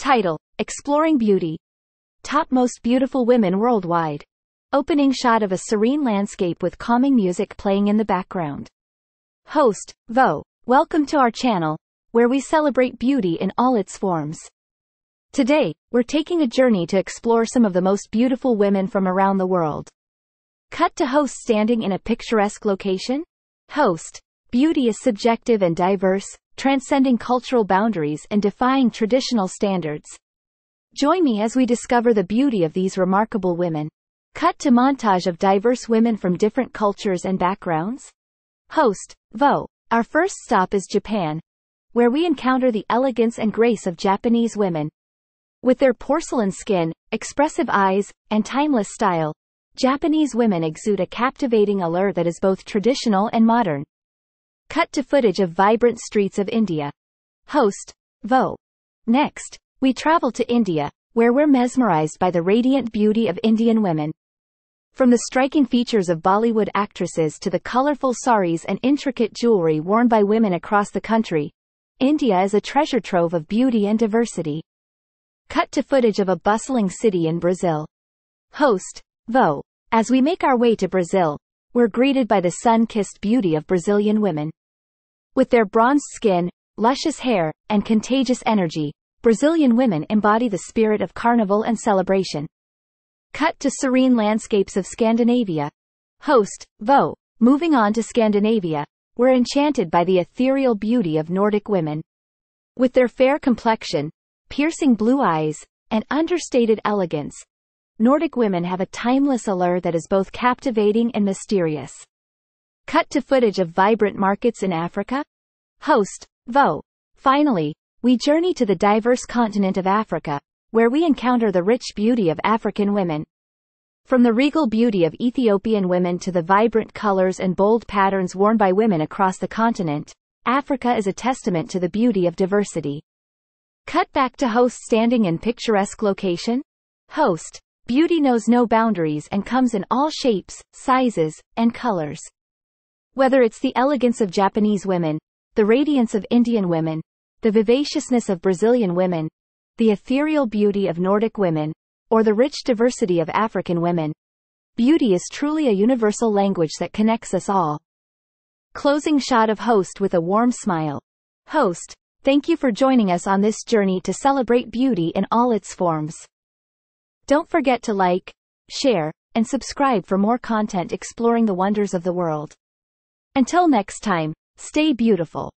Title Exploring Beauty. Top Most Beautiful Women Worldwide. Opening shot of a serene landscape with calming music playing in the background. Host, Vo. Welcome to our channel, where we celebrate beauty in all its forms. Today, we're taking a journey to explore some of the most beautiful women from around the world. Cut to host standing in a picturesque location. Host. Beauty is subjective and diverse, transcending cultural boundaries and defying traditional standards. Join me as we discover the beauty of these remarkable women. Cut to montage of diverse women from different cultures and backgrounds. Host, Vo. Our first stop is Japan, where we encounter the elegance and grace of Japanese women. With their porcelain skin, expressive eyes, and timeless style, Japanese women exude a captivating allure that is both traditional and modern. Cut to footage of vibrant streets of India. Host, Vo. Next, we travel to India, where we're mesmerized by the radiant beauty of Indian women. From the striking features of Bollywood actresses to the colorful saris and intricate jewelry worn by women across the country, India is a treasure trove of beauty and diversity. Cut to footage of a bustling city in Brazil. Host, Vo. As we make our way to Brazil, we're greeted by the sun-kissed beauty of Brazilian women. With their bronzed skin, luscious hair, and contagious energy, Brazilian women embody the spirit of carnival and celebration. Cut to serene landscapes of Scandinavia. Host, Vo. Moving on to Scandinavia, we're enchanted by the ethereal beauty of Nordic women. With their fair complexion, piercing blue eyes, and understated elegance, Nordic women have a timeless allure that is both captivating and mysterious. Cut to footage of vibrant markets in Africa. Host, Vo. Finally, we journey to the diverse continent of Africa, where we encounter the rich beauty of African women. From the regal beauty of Ethiopian women to the vibrant colors and bold patterns worn by women across the continent, Africa is a testament to the beauty of diversity. Cut back to host standing in picturesque location. Host, beauty knows no boundaries and comes in all shapes, sizes, and colors. Whether it's the elegance of Japanese women, the radiance of Indian women, the vivaciousness of Brazilian women, the ethereal beauty of Nordic women, or the rich diversity of African women. Beauty is truly a universal language that connects us all. Closing shot of host with a warm smile. Host, thank you for joining us on this journey to celebrate beauty in all its forms. Don't forget to like, share, and subscribe for more content exploring the wonders of the world. Until next time, stay beautiful.